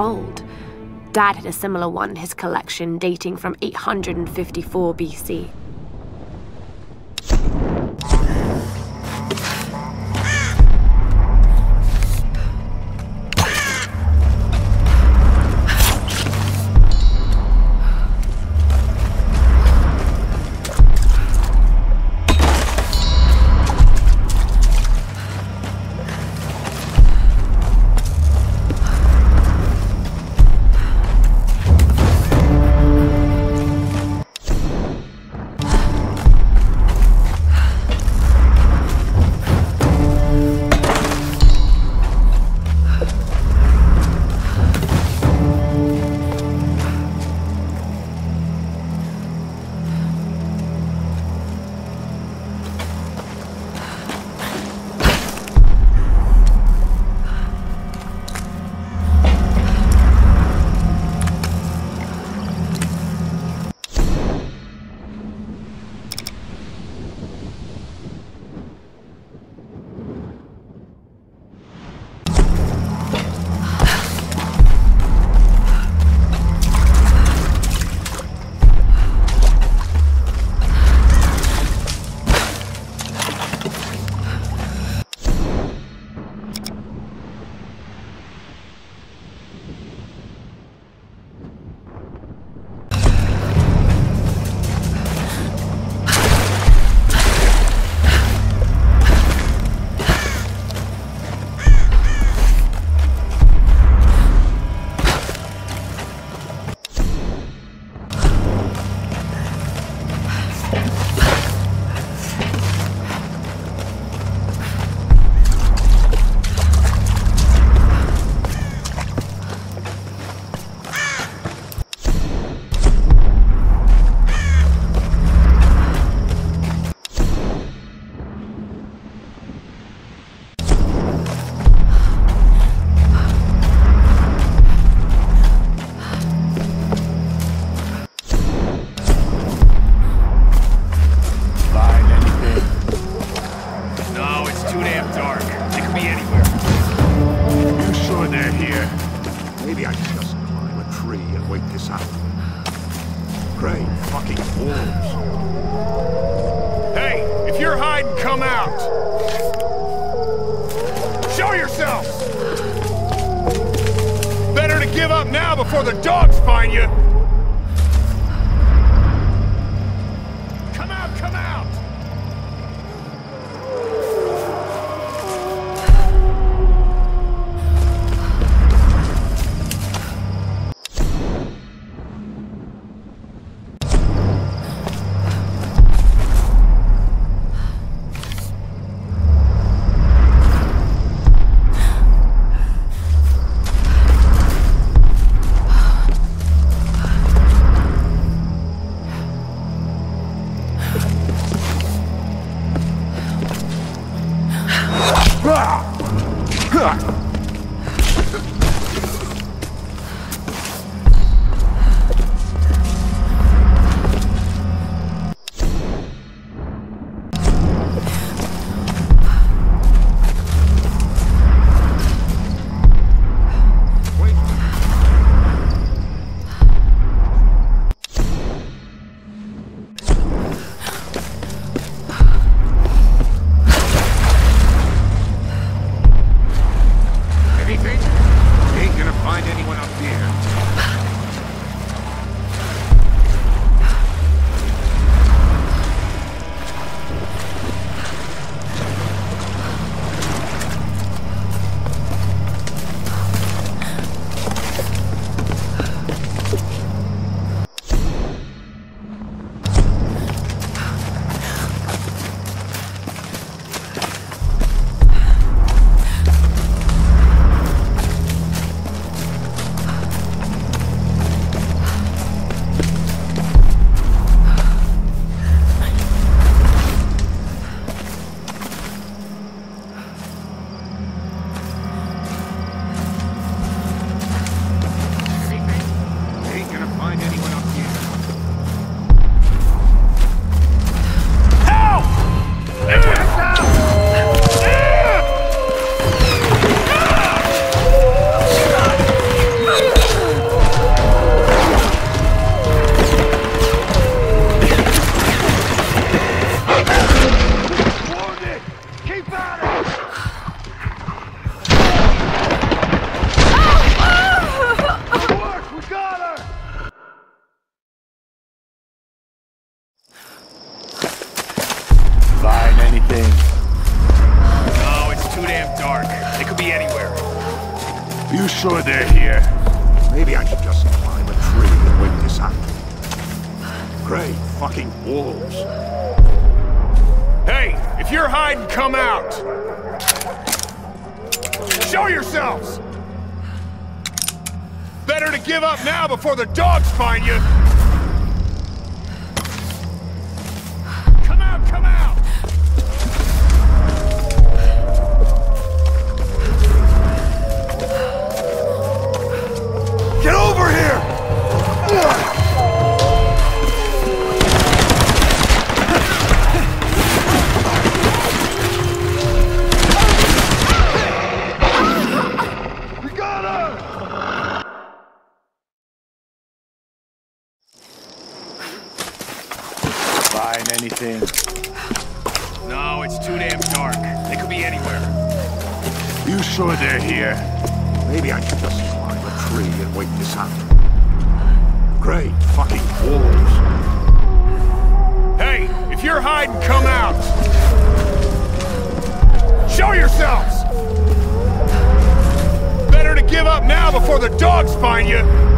old. Dad had a similar one in his collection dating from 854 BC. Hey, if you're come out! Show yourselves! Better to give up now before the dogs find you! Find anything? No, it's too damn dark. They could be anywhere. You sure they're here? Maybe I should just climb a tree and wait this out. Great fucking wolves. Hey, if you're hiding, come out! Show yourselves! Better to give up now before the dogs find you!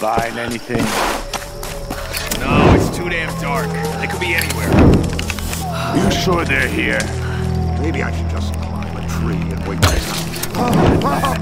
Find anything? No, it's too damn dark. They could be anywhere. Are You sure they're here? Maybe I should just climb a tree and wait this out. What's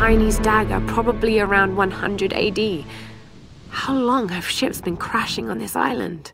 Chinese dagger, probably around 100 AD. How long have ships been crashing on this island?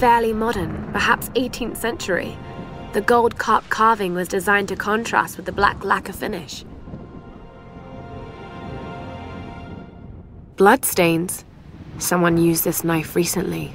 Fairly modern, perhaps 18th century. The gold carp carving was designed to contrast with the black lacquer finish. Bloodstains. Someone used this knife recently.